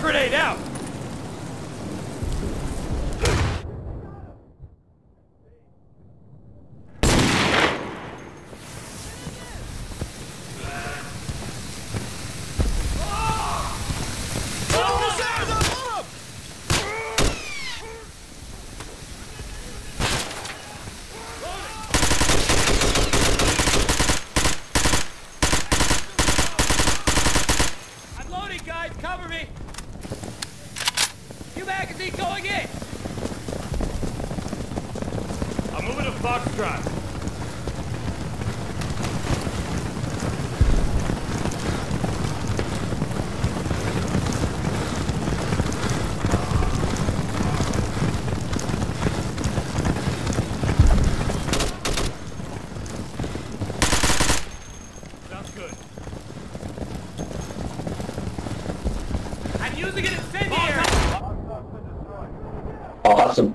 Grenade out! Cover me. New magazine going in. I'm moving to Foxtrot. Sounds good. I'm using an incendiary! Awesome.